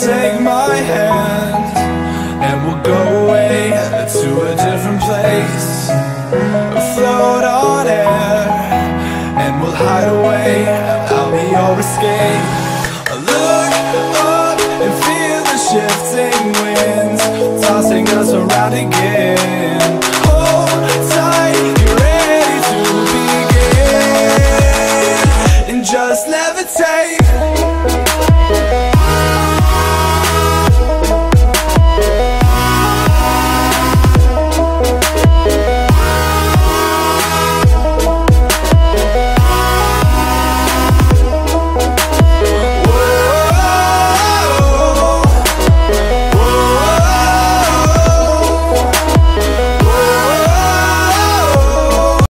take my hand And we'll go away to a different place. Float on air And we'll hide away. I'll be your escape. I look up and feel the shifting winds Tossing us around again. Hold tight, ready to begin? And just let